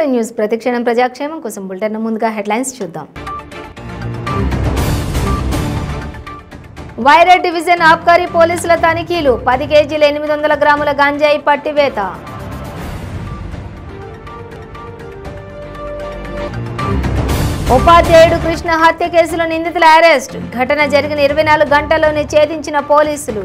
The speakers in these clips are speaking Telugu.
ఫైవ్ న్యూస్ ప్రతిక్షణం ప్రజాక్షేమం కోసం బులెటిన్ ముందుగా హెడ్లైన్స్ చూద్దాం. వైరడ్ డివిజన్ ఆబ్కారీ పోలీసుల తనిఖీలు పది కేజీల ఎనిమిది వందల గ్రాముల గంజాయి పట్టివేత. ఉపాధ్యాయుడు కృష్ణ హత్య కేసులో నిందితుల అరెస్ట్. ఘటన జరిగిన ఇరవై నాలుగు గంటల్లోనే ఛేదించిన పోలీసులు.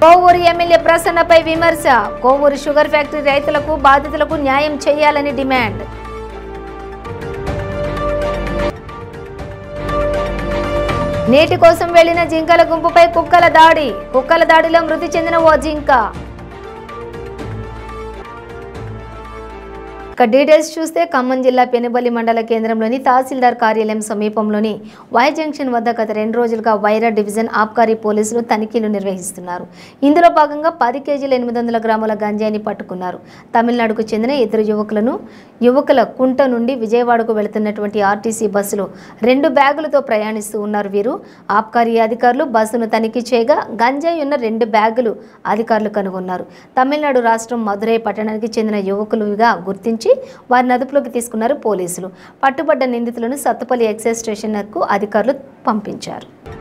కోవూరు ఎమ్మెల్యే ప్రసన్నపై విమర్శ. కోవూరు షుగర్ ఫ్యాక్టరీ రైతులకు బాధితులకు న్యాయం చేయాలని డిమాండ్. నీటి కోసం వెళ్ళిన జింకల గుంపుపై కుక్కల దాడి. కుక్కల దాడిలో మృతి చెందిన ఓ జింక. ఇక డీటెయిల్స్ చూస్తే ఖమ్మం జిల్లా పెనుబల్లి మండల కేంద్రంలోని తహసీల్దార్ కార్యాలయం సమీపంలోని వై జంక్షన్ వద్ద గత రెండు రోజులుగా వైరా డివిజన్ ఆబ్కారీ పోలీసులు తనిఖీలు నిర్వహిస్తున్నారు. ఇందులో భాగంగా పది కేజీల ఎనిమిది వందల గ్రాముల గంజాయిని పట్టుకున్నారు. తమిళనాడుకు చెందిన ఇద్దరు యువకులను యువకుల కుంట నుండి విజయవాడకు వెళుతున్నటువంటి ఆర్టీసీ బస్సులో రెండు బ్యాగులతో ప్రయాణిస్తూ ఉన్నారు వీరు. ఆబ్కారీ అధికారులు బస్సును తనిఖీ చేయగా గంజాయి ఉన్న రెండు బ్యాగులు అధికారులు కనుగొన్నారు. తమిళనాడు రాష్ట్రం మదురై పట్టణానికి చెందిన యువకులుగా గుర్తించి వారిని అదుపులోకి తీసుకున్నారు పోలీసులు. పట్టుబడ్డ నిందితులను సత్తుపల్లి ఎక్సైజ్ స్టేషన్కు అధికారులు పంపించారు.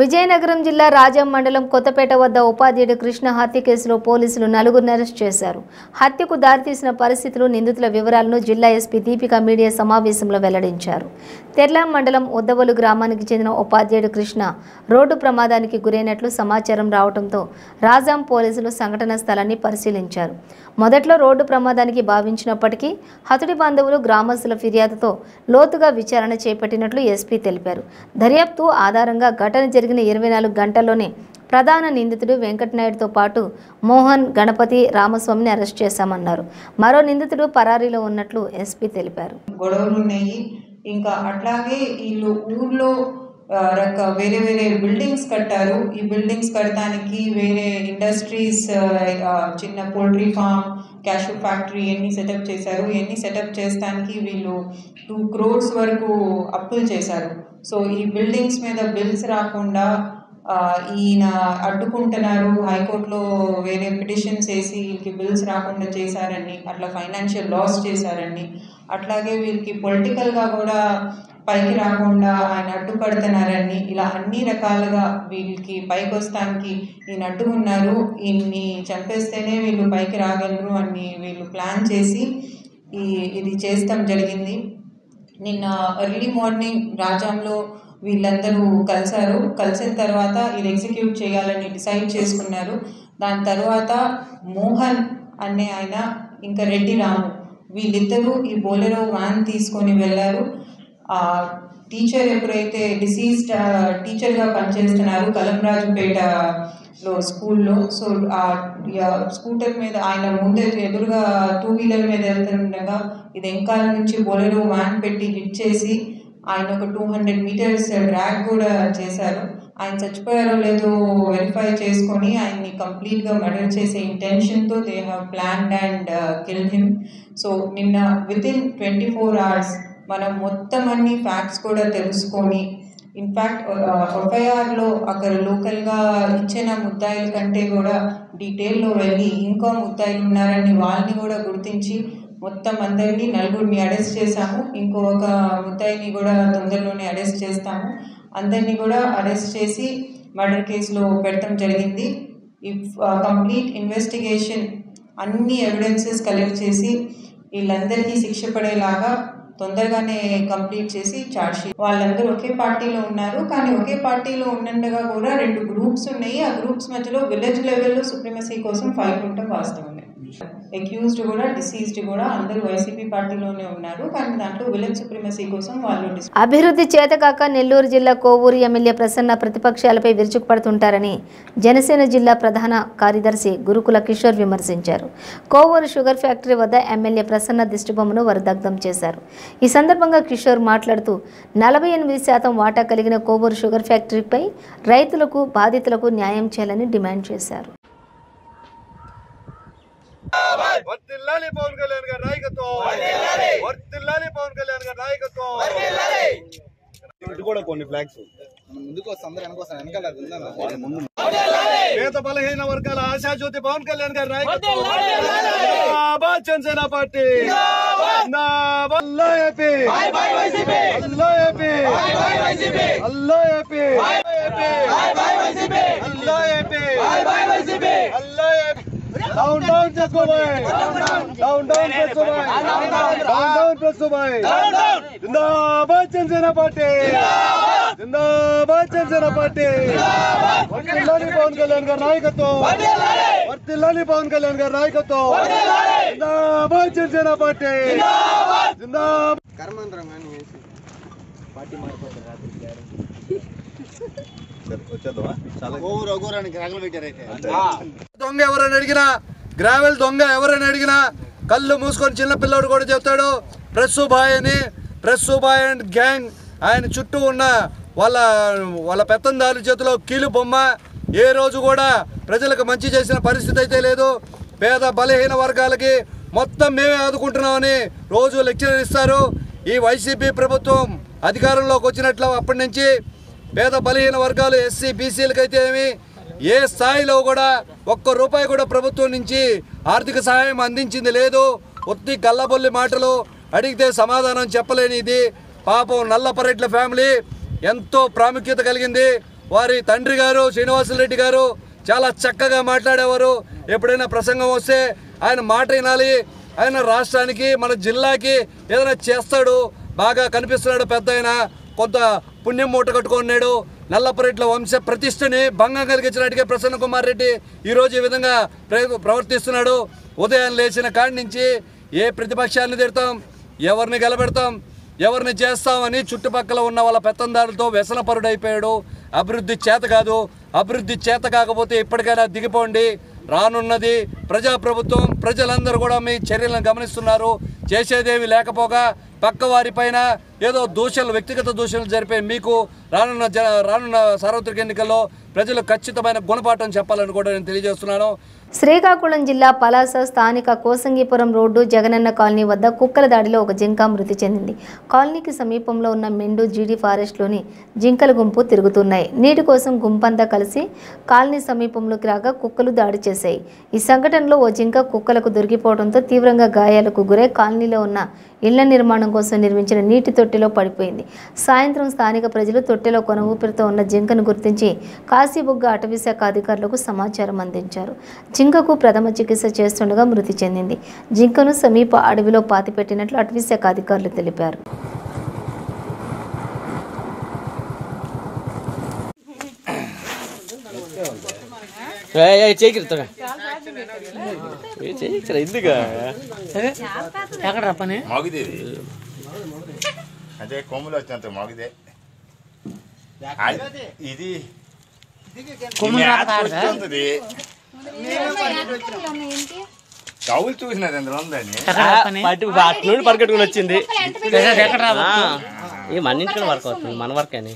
విజయనగరం జిల్లా రాజం మండలం కొత్తపేట వద్ద ఉపాధ్యాయుడు కృష్ణ హత్య కేసులో పోలీసులు నలుగురిని అరెస్ట్ చేశారు. హత్యకు దారితీసిన పరిస్థితులు నిందితుల వివరాలను జిల్లా ఎస్పీ దీపిక మీడియా సమావేశంలో వెల్లడించారు. తెర్లాం మండలం ఉద్దవలు గ్రామానికి చెందిన ఉపాధ్యాయుడు కృష్ణ రోడ్డు ప్రమాదానికి గురైనట్లు సమాచారం రావడంతో రాజాం పోలీసులు సంఘటన స్థలాన్ని పరిశీలించారు. మొదట్లో రోడ్డు ప్రమాదానికి భావించినప్పటికీ హతుడి బంధువులు గ్రామస్తుల ఫిర్యాదుతో లోతుగా విచారణ చేపట్టినట్లు ఎస్పీ తెలిపారు. దర్యాప్తు ఆధారంగా ఘటన జరిగిన ఇరవై నాలుగు గంటల్లోనే ప్రధాన నిందితుడు వెంకటనాయుడుతో పాటు మోహన్ గణపతి రామస్వామిని అరెస్ట్ చేశామన్నారు. మరో నిందితుడు పరారీలో ఉన్నట్లు ఎస్పీ తెలిపారు. గొడవలు ఉన్నాయి. ఇంకా అట్లాగే వీళ్ళు ఊర్లో రక వేరే వేరే బిల్డింగ్స్ కట్టారు. ఈ బిల్డింగ్స్ కట్టడానికి వేరే ఇండస్ట్రీస్ చిన్న పోల్ట్రీ ఫామ్ క్యాషూ ఫ్యాక్టరీ ఎన్ని సెటప్ చేశారు ఎన్ని సెటప్ చేస్తానికి వీళ్ళు టూ క్రోర్స్ వరకు అప్పులు చేశారు. సో ఈ బిల్డింగ్స్ మీద బిల్స్ రాకుండా ఈయన అడ్డుకుంటున్నారు హైకోర్టులో వేరే పిటిషన్స్ వేసి వీళ్ళకి బిల్స్ రాకుండా చేశారని అట్లా ఫైనాన్షియల్ లాస్ చేశారని అట్లాగే వీళ్ళకి పొలిటికల్గా కూడా పైకి రాకుండా ఆయన అడ్డుపడుతున్నారని ఇలా అన్ని రకాలుగా వీళ్ళకి పైకి వస్తానికి ఈయన అడ్డుకున్నారు ఈయన్ని చంపేస్తేనే వీళ్ళు పైకి రాగలరు అని వీళ్ళు ప్లాన్ చేసి ఈ ఇది చేస్తాం జరిగింది. నిన్న ఎర్లీ మార్నింగ్ రాజాంలో వీళ్ళందరూ కలిశారు. కలిసిన తర్వాత ఇది ఎగ్జిక్యూట్ చేయాలని డిసైడ్ చేసుకున్నారు. దాని తర్వాత మోహన్ అనే ఆయన ఇంకా రెడ్డి రాము వీళ్ళిద్దరూ ఈ బోలెరో వ్యాన్ తీసుకొని వెళ్ళారు. ఆ టీచర్ ఎప్పుడైతే డిసీజ్డ్ టీచర్గా పనిచేస్తున్నారు కలంరాజుపేటలో స్కూల్లో. సో ఆ స్కూటర్ మీద ఆయన ముందే ఎదురుగా టూ వీలర్ మీద వెళ్తుండగా ఇది వెనకాల నుంచి బొలెరో వ్యాన్ పెట్టి హిట్ చేసి ఆయన ఒక టూ హండ్రెడ్ మీటర్స్ డ్రాగ్ కూడా చేశారు. ఆయన చచ్చిపోయారో లేదో వెరిఫై చేసుకొని ఆయన్ని కంప్లీట్గా మర్డర్ చేసే ఇంటెన్షన్తో they have planned and kill him so నిన్న within twenty four hours మనం మొత్తం అన్ని ఫ్యాక్ట్స్ కూడా తెలుసుకొని ఇన్ఫ్యాక్ట్ uh, ఎఫ్ఐఆర్లో అక్కడ లోకల్గా ఇచ్చిన ముద్దాయిల కంటే కూడా డీటెయిల్లో వెళ్ళి ఇంకా ముద్దాయిలు ఉన్నారని వాళ్ళని కూడా గుర్తించి మొత్తం అందరినీ నలుగురిని అరెస్ట్ చేశాము. ఇంకో ఒక ముద్దాయిని కూడా తొందరలోనే అరెస్ట్ చేస్తాము. అందరినీ కూడా అరెస్ట్ చేసి మర్డర్ కేసులో పెట్టడం జరిగింది. ఈ కంప్లీట్ ఇన్వెస్టిగేషన్ అన్ని ఎవిడెన్సెస్ కలెక్ట్ చేసి వీళ్ళందరికీ శిక్ష పడేలాగా తొందరగానే కంప్లీట్ చేసి చార్జ్షీట్ వాళ్ళందరూ ఒకే పార్టీలో ఉన్నారు. కానీ ఒకే పార్టీలో ఉన్నట్టుగా కూడా రెండు గ్రూప్స్ ఉన్నాయి. ఆ గ్రూప్స్ మధ్యలో విలేజ్ లెవెల్లో సుప్రీమసీ కోసం ఫైట్ ఉండటం వాస్తవం అక్యూజ్డ్ కూడా డిసీజ్డ్ కూడా అందరూ వైసీపీ పార్టీలోనే ఉన్నారు. కానీ దాంట్లో విలన్ సుప్రిమసీ కోసం వాళ్ళు అభివృద్ధి చేతకాక నెల్లూరు జిల్లా కోవూరు ఎమ్మెల్యే ప్రసన్న ప్రతిపక్షాలపై విరుచుకుపడుతుంటారని జనసేన జిల్లా ప్రధాన కార్యదర్శి గురుకుల కిషోర్ విమర్శించారు. కోవూరు షుగర్ ఫ్యాక్టరీ వద్ద ఎమ్మెల్యే ప్రసన్న దిష్టిబొమ్మను వరదగ్ధం చేశారు. ఈ సందర్భంగా కిషోర్ మాట్లాడుతూ నలభై ఎనిమిది శాతం వాటా కలిగిన కోవూరు షుగర్ ఫ్యాక్టరీపై రైతులకు బాధితులకు న్యాయం చేయాలని డిమాండ్ చేశారు. వర్తిల్లాలి పవన్ కళ్యాణ్ గారి నాయకత్వం వర్తిల్లాలి పవన్ కళ్యాణ్ గారి నాయకత్వం ఇటు కూడా కొన్ని ఫ్లాగ్స్ ముందుకు వస్తే అందరూ వెనక వస్తారు వెనకాల అది ఉందన్న. పేద బలహీన వర్గాల ఆశాజ్యోతి పవన్ కళ్యాణ్ గారి నాయకత్వం జిందాబాద్ జనసేన పార్టీ. జిందాబాద్! అల్లా ఏపీ అల్లా ఏపీ అల్లా ఏపీ అల్లా ఏపీ అల్లా AP down down down down చేసుకోబాయ్ down down చేసుకోబాయ్ జిందాబాద్ జనసేన పార్టీ జిందాబాద్ జనసేన పార్టీ వర్తిల్లాలి పవన్ కళ్యాణ్ గారి నాయకత్వం వర్తిల్లాలి పవన్ కళ్యాణ్ గారి నాయకత్వం జిందాబాద్ జనసేన పార్టీ జిందాబాద్ కర్మంతరం కానీ వేసి పార్టీ మారిపోతారు రాత్రి దొంగ ఎవరైనా అడిగినా గ్రావెల్ దొంగ ఎవరైనా అడిగినా కళ్ళు మూసుకొని చిన్న పిల్లోడు కూడా చెప్తాడు ప్రెస్సు బాయ్ అని. ప్రెస్సు బాయ్ అండ్ గ్యాంగ్ ఆయన చుట్టూ ఉన్న వాళ్ళ వాళ్ళ పెత్తందారి చేతిలో కీలు బొమ్మ. ఏ రోజు కూడా ప్రజలకు మంచి చేసిన పరిస్థితి అయితే లేదు. పేద బలహీన వర్గాలకి మొత్తం మేమే ఆదుకుంటున్నామని రోజు లెక్చర్ ఇస్తారు. ఈ వైసీపీ ప్రభుత్వం అధికారంలోకి వచ్చినట్లు అప్పటి నుంచి పేద బలహీన వర్గాలు ఎస్సీ బీసీలకైతే ఏమి? ఏ స్థాయిలో కూడా ఒక్క రూపాయి కూడా ప్రభుత్వం నుంచి ఆర్థిక సహాయం అందించింది లేదు. ఒత్తి గల్లబొల్లి మాటలు అడిగితే సమాధానం చెప్పలేని ఇది. పాపం నల్లపరెడ్ల ఫ్యామిలీ ఎంతో ప్రాముఖ్యత కలిగింది. వారి తండ్రి గారు శ్రీనివాసరెడ్డి గారు చాలా చక్కగా మాట్లాడేవారు. ఎప్పుడైనా ప్రసంగం వస్తే ఆయన మాట వినాలి. ఆయన రాష్ట్రానికి మన జిల్లాకి ఏదైనా చేస్తాడు. బాగా కనిపిస్తున్నాడు పెద్ద కొంత పుణ్యం మూట కట్టుకున్నాడు. నల్లపరెట్ల వంశ ప్రతిష్టని భంగం కలిగించినట్టుగా ప్రసన్న కుమార్ రెడ్డి ఈరోజు ఈ విధంగా ప్రవర్తిస్తున్నాడు. ఉదయం లేచిన కాడి నుంచి ఏ ప్రతిపక్షాన్ని తిడతాం ఎవరిని గెలబెడతాం ఎవరిని చేస్తామని చుట్టుపక్కల ఉన్న వాళ్ళ పెత్తందారులతో వ్యసనపరుడైపోయాడు. అభివృద్ధి చేత కాదు అభివృద్ధి చేత కాకపోతే ఇప్పటికైనా దిగిపోండి. రానున్నది ప్రజాప్రభుత్వం ప్రజలందరూ కూడా మీ చర్యలను గమనిస్తున్నారు. చేసేదేవి లేకపోగా పక్క వారిపైన ఏదో దూషణలు వ్యక్తిగత దూషణలు జరిపే మీకు రానున్న జ రానున్న సార్వత్రిక ఎన్నికల్లో ప్రజలు ఖచ్చితమైన గుణపాఠం చెప్పాలని కూడా నేను తెలియజేస్తున్నాను. శ్రీకాకుళం జిల్లా పలాస స్థానిక కోసంగిపురం రోడ్డు జగనన్న కాలనీ వద్ద కుక్కల దాడిలో ఒక జింక మృతి చెందింది. కాలనీకి సమీపంలో ఉన్న మెండు జీడి ఫారెస్ట్లోని జింకల గుంపు తిరుగుతున్నాయి. నీటి కోసం గుంపంతా కలిసి కాలనీ సమీపంలోకి రాగా కుక్కలు దాడి చేశాయి. ఈ సంఘటనలో ఓ జింక కుక్కలకు దొరికిపోవడంతో తీవ్రంగా గాయాలకు గురై కాలనీలో ఉన్న ఇళ్ళ నిర్మాణం కోసం నిర్మించిన నీటి తొట్టెలో పడిపోయింది. సాయంత్రం స్థానిక ప్రజలు తొట్టెలో కొన ఊపిరితో ఉన్న జింకను గుర్తించి కాశీబుగ్గ అటవీశాఖ అధికారులకు సమాచారం అందించారు. జింకకు ప్రథమ చికిత్స చేస్తుండగా మృతి చెందింది. జింకను సమీప అడవిలో పాతిపెట్టినట్లు అటవీశాఖ అధికారులు తెలిపారు. ఎందుకు ఎక్కడ పని మగుది ఇది. అదే కొమ్ములు వచ్చినంత మగుదే. అది- ఇది వస్తుంది. కవులు చూసినది అందులో ఉందని. ఎక్కడ పని పట్టు అటు నుండి పరిగెట్టుకుని వచ్చింది. ఈ మన ఇంటికి వర్క్ అవుతుంది మన వర్క్ అని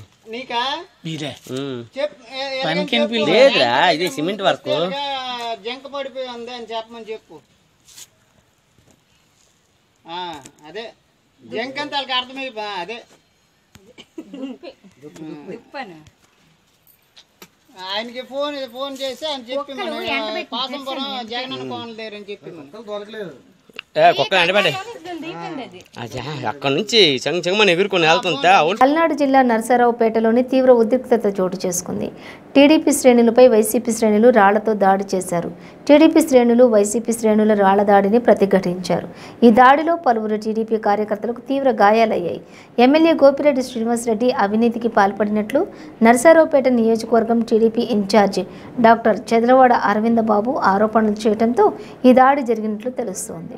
లేదురా ఇది సిమెంట్ వర్క్. జంక పడిపోయి ఉంది అని చెప్పమని చెప్పు. ఆ, అదే. జంక్ అంత వాళ్ళకి అర్థమైపో అదే ఆయనకి ఫోన్ ఫోన్ చేసి ఆయన చెప్పి మన పాసంపురం జగనన్న కోనలు లేరని చెప్పి మనం. అక్కడ నుంచి ఎగురుకొని పల్నాడు జిల్లా నరసరావుపేటలోని తీవ్ర ఉద్రిక్తత చోటు చేసుకుంది. టీడీపీ శ్రేణులపై వైసీపీ శ్రేణులు రాళ్ళతో దాడి చేశారు. టీడీపీ శ్రేణులు వైసీపీ శ్రేణుల రాళ్ళ దాడిని ప్రతిఘటించారు. ఈ దాడిలో పలువురు టీడీపీ కార్యకర్తలకు తీవ్ర గాయాలయ్యాయి. ఎమ్మెల్యే గోపిరెడ్డి శ్రీనివాసరెడ్డి అవినీతికి పాల్పడినట్లు నరసరావుపేట నియోజకవర్గం TDP incharge doctor Chandravada Aravinda Babu ఆరోపణలు చేయడంతో ఈ దాడి జరిగినట్లు తెలుస్తోంది.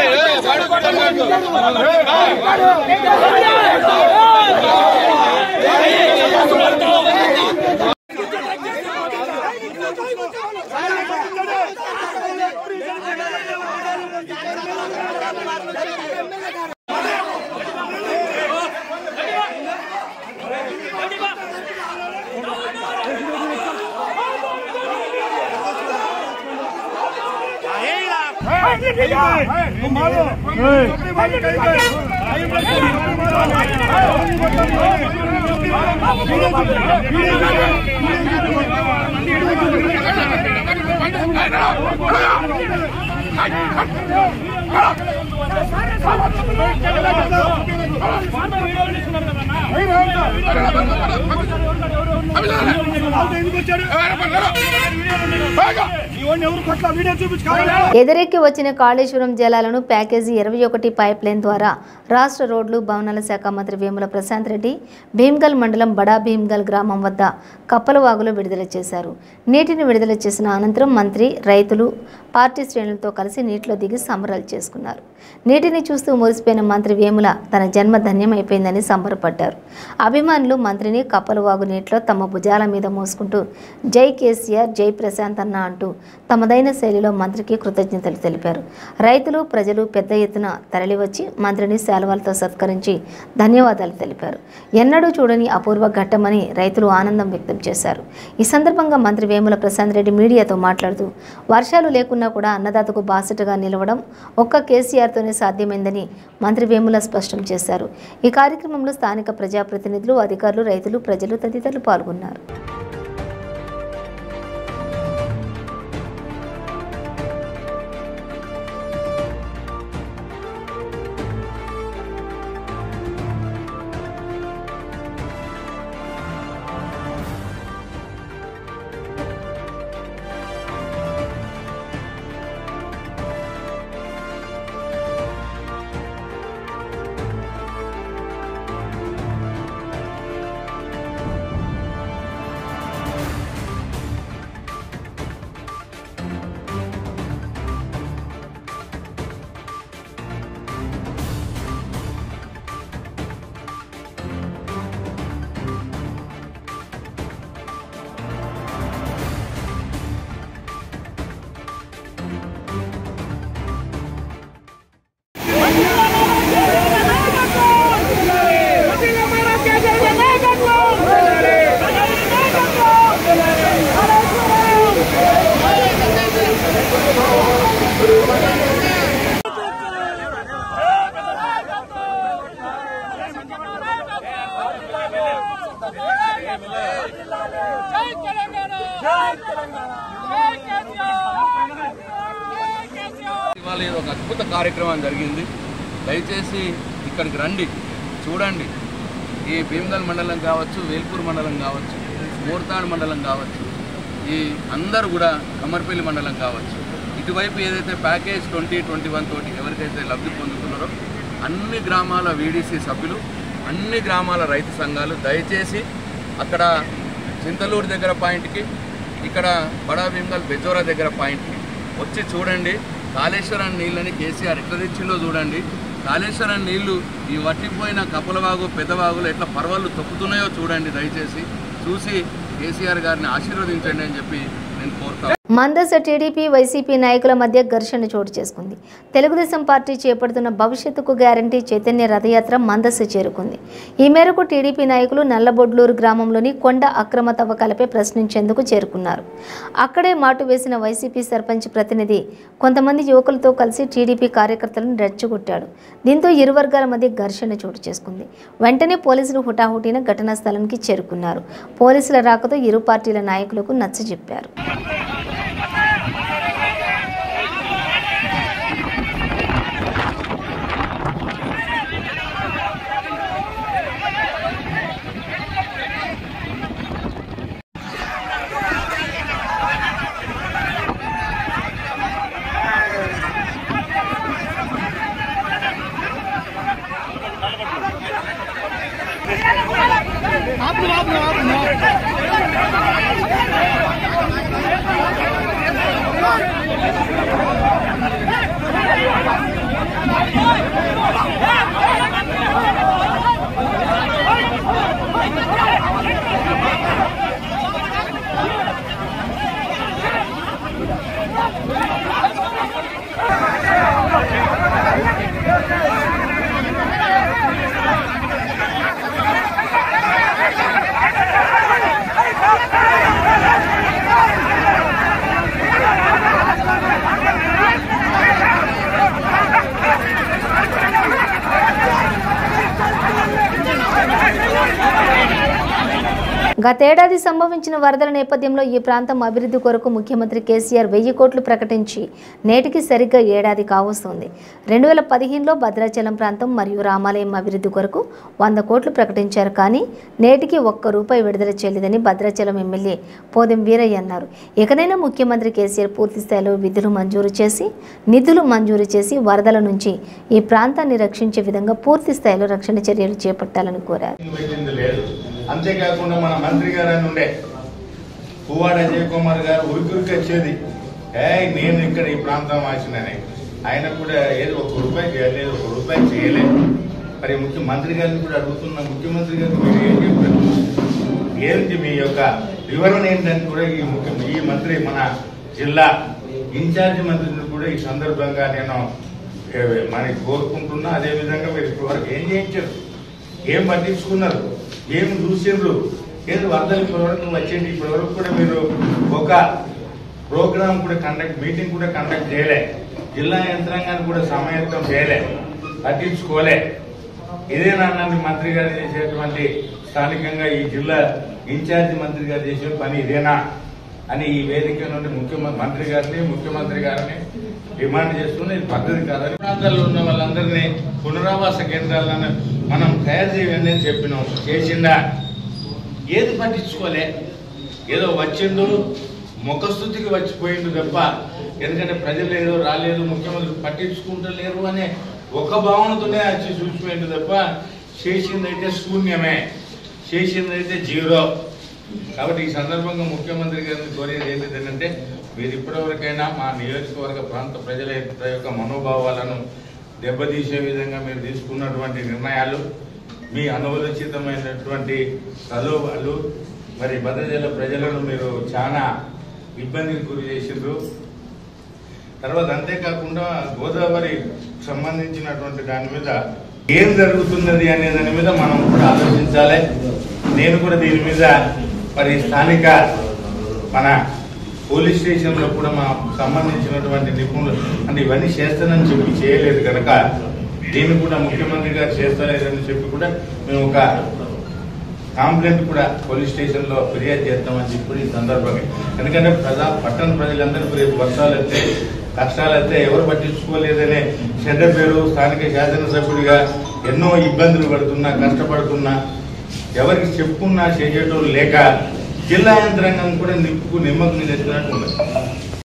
إيه మాట్లాడుతున్నారు ఎదురెక్కి వచ్చిన కాళేశ్వరం జలాలను ప్యాకేజీ ఇరవై ఒకటి పైప్ లైన్ ద్వారా రాష్ట్ర రోడ్లు భవనాల శాఖ మంత్రి వేముల ప్రశాంత్ రెడ్డి భీమ్గల్ మండలం బడా భీమ్గల్ గ్రామం వద్ద కప్పలవాగులో విడుదల చేశారు. నీటిని విడుదల చేసిన అనంతరం మంత్రి రైతులు పార్టీ శ్రేణులతో కలిసి నీటిలో దిగి సంబరాలు చేసుకున్నారు. నీటిని చూస్తూ మురిసిపోయిన మంత్రి వేముల తన జన్మ ధన్యమైపోయిందని సంబరపడ్డారు. అభిమానులు మంత్రిని కప్పలవాగు నీటిలో తమ భుజాల మీద మోసుకుంటూ జై కేసీఆర్ జై ప్రశాంత్ అన్న అంటూ తమదైన శైలిలో మంత్రికి కృతజ్ఞతలు తెలిపారు. రైతులు ప్రజలు పెద్ద ఎత్తున తరలివచ్చి మంత్రిని శాలువాలతో సత్కరించి ధన్యవాదాలు తెలిపారు. ఎన్నడూ చూడని అపూర్వ ఘట్టమని రైతులు ఆనందం వ్యక్తం చేశారు. ఈ సందర్భంగా మంత్రి వేముల ప్రశాంత్ రెడ్డి మీడియాతో మాట్లాడుతూ వర్షాలు లేకున్నా కూడా అన్నదాతకు బాసటగా నిలవడం ఒక్క కేసీఆర్తోనే సాధ్యమైందని మంత్రి వేముల స్పష్టం చేశారు. ఈ కార్యక్రమంలో స్థానిక ప్రజాప్రతినిధులు అధికారులు రైతులు ప్రజలు తదితరులు పాల్గొన్నారు. ఇక్కడికి రండి. చూడండి. ఈ భీమగల్ మండలం కావచ్చు వేల్పూర్ మండలం కావచ్చు మోర్తాడ్ మండలం కావచ్చు ఈ అందరు కూడా కమర్పల్లి మండలం కావచ్చు. ఇటువైపు ఏదైతే ప్యాకేజ్ ట్వంటీ ట్వంటీ వన్ తోటి ఎవరికైతే లబ్ధి పొందుతున్నారో అన్ని గ్రామాల వీడీసీ సభ్యులు అన్ని గ్రామాల రైతు సంఘాలు దయచేసి అక్కడ చింతలూరు దగ్గర పాయింట్కి ఇక్కడ బడా భీమగల్ బెజోరా దగ్గర పాయింట్కి వచ్చి చూడండి. కాళేశ్వరం నీళ్ళని కేసీఆర్ ఎట్లా తెచ్చిందో చూడండి. కాళేశ్వరం నీళ్ళు ఈ వట్టిపోయిన కపలవాగు పెద్దవాగులు ఎట్లా పర్వాలు తొక్కుతున్నాయో చూడండి దయచేసి. చూసి కేసీఆర్ గారిని ఆశీర్వదించండి అని చెప్పి నేను కోరుతాను మందస టీడీపీ వైసీపీ నాయకుల మధ్య ఘర్షణ చోటు చేసుకుంది. తెలుగుదేశం పార్టీ చేపడుతున్న భవిష్యత్తుకు గ్యారంటీ చైతన్య రథయాత్ర మందస చేరుకుంది. ఈ మేరకు టీడీపీ నాయకులు నల్లబొడ్లూరు గ్రామంలోని కొండ అక్రమ తవ్వకాలపై ప్రశ్నించేందుకు చేరుకున్నారు. అక్కడే మాటు వేసిన వైసీపీ సర్పంచ్ ప్రతినిధి కొంతమంది యువకులతో కలిసి టీడీపీ కార్యకర్తలను రెచ్చగొట్టాడు. దీంతో ఇరు వర్గాల మధ్య ఘర్షణ చోటు చేసుకుంది. వెంటనే పోలీసులు హుటాహుటిన ఘటనా స్థలానికి చేరుకున్నారు. పోలీసుల రాకతో ఇరు పార్టీల నాయకులకు నచ్చజెప్పారు. గతేడాది సంభవించిన వరదల నేపథ్యంలో ఈ ప్రాంతం అభివృద్ధి కొరకు ముఖ్యమంత్రి కేసీఆర్ వెయ్యి కోట్లు ప్రకటించి నేటికి సరిగ్గా ఏడాది కావస్తుంది. రెండు వేల పదిహేనులో భద్రాచలం ప్రాంతం మరియు రామాలయం అభివృద్ధి కొరకు వంద కోట్లు ప్రకటించారు కానీ నేటికి ఒక్క రూపాయి విడుదల చేయలేదని భద్రాచలం ఎమ్మెల్యే పోదెం వీరయ్య అన్నారు. ఇకనైనా ముఖ్యమంత్రి కేసీఆర్ పూర్తిస్థాయిలో విధులు మంజూరు చేసి నిధులు మంజూరు చేసి వరదల నుంచి ఈ ప్రాంతాన్ని రక్షించే విధంగా పూర్తి స్థాయిలో రక్షణ చర్యలు చేపట్టాలని కోరారు. అంతేకాకుండా మన మంత్రి గారు అని ఉండే పువ్వాడ అజయ్ కుమార్ గారు ఉరికురికి వచ్చేది. ఏ నేను ఇక్కడ ఈ ప్రాంతం వాసినని. ఆయన కూడా ఏదో ఒక రూపాయి చేయలేదు ఒక రూపాయి చేయలేదు మరి ముఖ్యమంత్రి గారిని కూడా అడుగుతున్న. ముఖ్యమంత్రి గారు మీరు ఏం చెప్పారు? ఏంటి మీ యొక్క వివరణ ఏంటని కూడా ఈ ముఖ్య ఈ మంత్రి మన జిల్లా ఇన్ఛార్జి మంత్రిని కూడా ఈ సందర్భంగా నేను మనకి మరి కోరుకుంటున్నా. అదే విధంగా మీరు ఇప్పటివరకు ఏం చేయించారు? ఏం పట్టించుకున్నారు? ఏం చూసిండ్రు? ఏదో వరదలు ఇప్పటివరకు వచ్చేది ఇప్పటివరకు కూడా మీరు ఒక ప్రోగ్రామ్ కూడా కండక్ట్ మీటింగ్ కూడా కండక్ట్ చేయలే. జిల్లా యంత్రాంగాన్ని కూడా సమాయత్తం చేయలే. పట్టించుకోలే. ఇదే మంత్రి గారు చేసేటువంటి స్థానికంగా ఈ జిల్లా ఇన్ఛార్జి మంత్రి గారు చేసే పని ఇదేనా? అని ఈ వేదిక నుండి ముఖ్యమంత్రి మంత్రి గారిని ముఖ్యమంత్రి గారిని డిమాండ్ చేస్తున్నా ఇది పద్ధతి కాదని ప్రాంతాల్లో ఉన్న వాళ్ళందరినీ పునరావాస కేంద్రాలను మనం తయారు చేయండి అని చెప్పినాం. చేసిందా? ఏది పట్టించుకోలే. ఏదో వచ్చిండు ముఖస్థుతికి వచ్చిపోయిండు తప్ప ఎందుకంటే ప్రజలు ఏదో రాలేదు ముఖ్యమంత్రి పట్టించుకుంటలేరు అనే ఒక భావనతోనే వచ్చి చూసిపోయింది తప్ప చేసిందైతే శూన్యమే. చేసిందైతే జీరో. కాబట్టి ఈ సందర్భంగా ముఖ్యమంత్రి గారిని కోరేది ఏంటిదంటే మీరు ఇప్పటివరకైనా మా నియోజకవర్గ ప్రాంత ప్రజల యొక్క మనోభావాలను దెబ్బతీసే విధంగా మీరు తీసుకున్నటువంటి నిర్ణయాలు మీ అనువదచితమైనటువంటి చదువులు మరి భద్రజల ప్రజలను మీరు చాలా ఇబ్బందికి గురి చేసిండ్రు. తర్వాత అంతేకాకుండా గోదావరి సంబంధించినటువంటి దాని మీద ఏం జరుగుతున్నది అనే దాని మీద మనం కూడా ఆలోచించాలి. నేను కూడా దీని మీద మరి స్థానిక మన పోలీస్ స్టేషన్లో కూడా మా సంబంధించినటువంటి నిపుణులు అంటే ఇవన్నీ చేస్తానని చెప్పి చేయలేదు కనుక దీన్ని కూడా ముఖ్యమంత్రి గారు చేస్తలేదని చెప్పి కూడా మేము ఒక కాంప్లైంట్ కూడా పోలీస్ స్టేషన్లో ఫిర్యాదు చేస్తామని చెప్పి ఈ సందర్భంగా. ఎందుకంటే ప్రజా పట్టణ ప్రజలందరికీ రేపు వర్షాలు వస్తే కష్టాలు వస్తే ఎవరు పట్టించుకోలేదనే చెడ్డ పేరు స్థానిక శాసనసభ్యుడిగా ఎన్నో ఇబ్బందులు పడుతున్నా కష్టపడుతున్నా ఎవరికి చెప్పుకున్నా చేసేటోళ్ళు లేక జిల్లా యంత్రాంగం కూడా నిప్పుకు నిమ్మకు నీరెత్తినట్టు ఉన్నది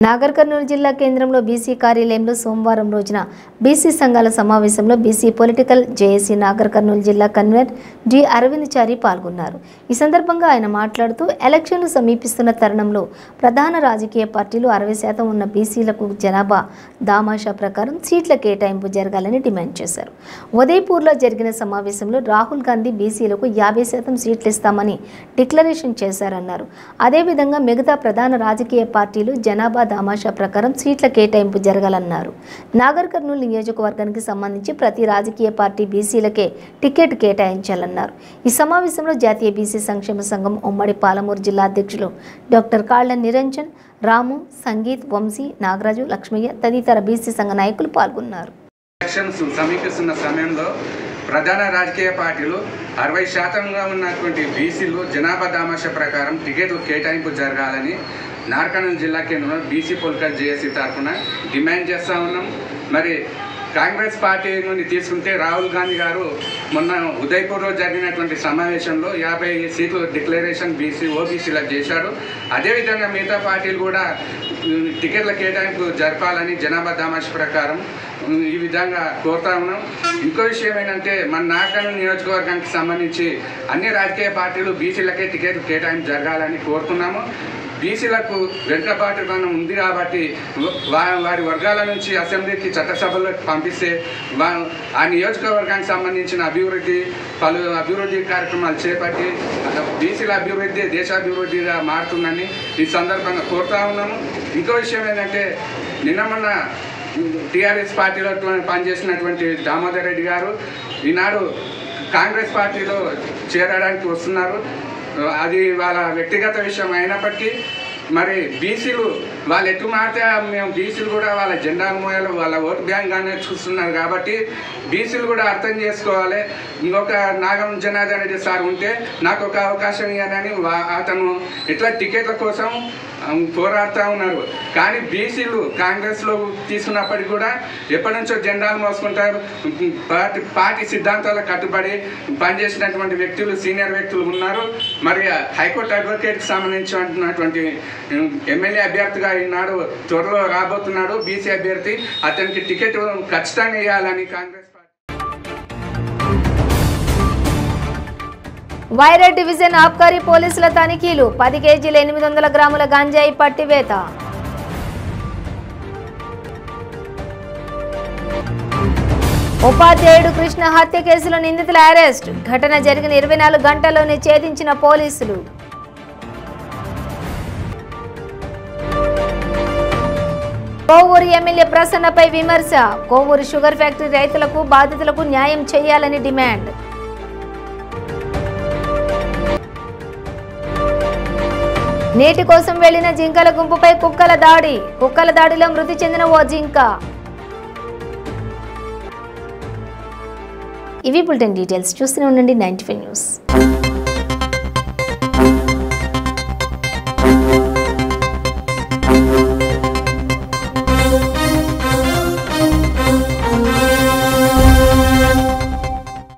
నాగర్ కర్నూలు జిల్లా కేంద్రంలో బీసీ కార్యాలయంలో సోమవారం రోజున బీసీ సంఘాల సమావేశంలో BC political JAC Nagar Kurnool జిల్లా కన్వీనర్ డి అరవింద్ చారి పాల్గొన్నారు. ఈ సందర్భంగా ఆయన మాట్లాడుతూ ఎలక్షన్లు సమీపిస్తున్న తరుణంలో ప్రధాన రాజకీయ పార్టీలు అరవై శాతం ఉన్న బీసీలకు జనాభా దామాషా ప్రకారం సీట్ల కేటాయింపు జరగాలని డిమాండ్ చేశారు. ఉదయపూర్లో జరిగిన సమావేశంలో రాహుల్ గాంధీ బీసీలకు యాభై శాతం సీట్లు ఇస్తామని డిక్లరేషన్ చేశారన్నారు. అదేవిధంగా మిగతా ప్రధాన రాజకీయ పార్టీలు జనాభా దామాషా ప్రకారం సీట్ల కేటాయింపు జరగాలన్నారు. నాగర్ కర్నూలు నియోజకవర్గానికి సంబంధించి ప్రతి రాజకీయ పార్టీ బీసీలకే టికెట్ కేటాయించాలన్నారు. ఈ సమావేశంలో జాతీయ బీసీ సంక్షేమ సంఘం ఉమ్మడి పాలమూరు జిల్లా అధ్యక్షులు డాక్టర్ కాళ్ళ నిరంజన్ రాము సంగీత్ వంశీ నాగరాజు లక్ష్మయ్య తదితర బీసీ సంఘ నాయకులు పాల్గొన్నారు. ఎలక్షన్స్ సమీపిస్తున్న సమయంలో ప్రధాన రాజకీయ పార్టీలు అరవై శాతంగా ఉన్నటువంటి బీసీలు జనాభా దామాష ప్రకారం టికెట్లు కేటాయింపు జరగాలని నార్కనం జిల్లా కేంద్రంలో బీసీ పొలికల్ జేఏసీ తరఫున డిమాండ్ చేస్తూ ఉన్నాం. మరి కాంగ్రెస్ పార్టీ నుండి తీసుకుంటే రాహుల్ గాంధీ గారు మొన్న ఉదయపూర్లో జరిగినటువంటి సమావేశంలో యాభై సీట్లు డిక్లరేషన్ బీసీ ఓబీసీలకు చేశాడు. అదేవిధంగా మిగతా పార్టీలు కూడా టికెట్ల కేటాయింపు జరపాలని జనాభా దామాష ప్రకారం ఈ విధంగా కోరుతా ఉన్నాం. ఇంకో విషయం ఏంటంటే మన నాగరం నియోజకవర్గానికి సంబంధించి అన్ని రాజకీయ పార్టీలు బీసీలకే టికెట్ కేటాయింపు జరగాలని కోరుతున్నాము. బీసీలకు వెనుకబాటుతనం ఉంది కాబట్టి వారి వర్గాల నుంచి అసెంబ్లీకి చట్టసభలకు పంపిస్తే ఆ నియోజకవర్గానికి సంబంధించిన అభివృద్ధి పలు అభివృద్ధి కార్యక్రమాలు చేపట్టి బీసీల అభివృద్ధి దేశాభివృద్ధిగా మారుతుందని ఈ సందర్భంగా కోరుతా ఉన్నాము. ఇంకో విషయం ఏంటంటే నిన్న మొన్న టీఆర్ఎస్ పార్టీలో పనిచేసినటువంటి దామోదర్ రెడ్డి గారు ఈనాడు కాంగ్రెస్ పార్టీలో చేరడానికి వస్తున్నారు. అది వాళ్ళ వ్యక్తిగత విషయం అయినప్పటికీ మరి బీసీలు వాళ్ళు ఎటు మారితే మేము బీసీలు కూడా వాళ్ళ జెండా మోయాలు వాళ్ళ ఓటు బ్యాంక్గానే చూస్తున్నారు కాబట్టి బీసీలు కూడా అర్థం చేసుకోవాలి. ఇంకొక నాగం జనార్దన్ రెడ్డి సార్ ఉంటే నాకు ఒక అవకాశం ఇవ్వాలని వా- అతను ఇట్లా టికెట్ల కోసం పోరాడుతూ ఉన్నారు. కానీ బీసీలు కాంగ్రెస్లో తీసుకున్నప్పటికీ కూడా ఎప్పటి నుంచో జెండాలు మోసుకుంటారు. పార్టీ పార్టీ సిద్ధాంతాలకు కట్టుబడి పనిచేసినటువంటి వ్యక్తులు సీనియర్ వ్యక్తులు ఉన్నారు. మరి హైకోర్టు అడ్వకేట్కి సంబంధించినటువంటి ఎమ్మెల్యే అభ్యర్థిగా ఈనాడు త్వరలో రాబోతున్నాడు బీసీ అభ్యర్థి. అతనికి టికెట్ ఖచ్చితంగా ఇవ్వాలని కాంగ్రెస్ వైరా డివిజన్ ఆబ్కారీ పోలీసుల తనిఖీలు. పది కేజీల ఎనిమిది వందల గ్రాముల గంజాయి పట్టివేత. ఉపాధ్యాయుడు కృష్ణ హత్య కేసులో నిందితుల అరెస్ట్. ఘటన జరిగిన ఇరవై నాలుగు గంటల్లోనే ఛేదించిన పోలీసులు. కోవూరు ఎమ్మెల్యే ప్రసన్నపై విమర్శ. కోవూరు షుగర్ ఫ్యాక్టరీ రైతులకు బాధితులకు న్యాయం చేయాలని డిమాండ్. నీటి కోసం వెళ్ళిన జింకల గుంపుపై కుక్కల దాడి. కుక్కల దాడిలో మృతి చెందిన ఓ జింక. ఇవి బులెటిన్ డీటెయిల్స్. చూస్తూనే ఉండండి నైన్టీ న్యూస్.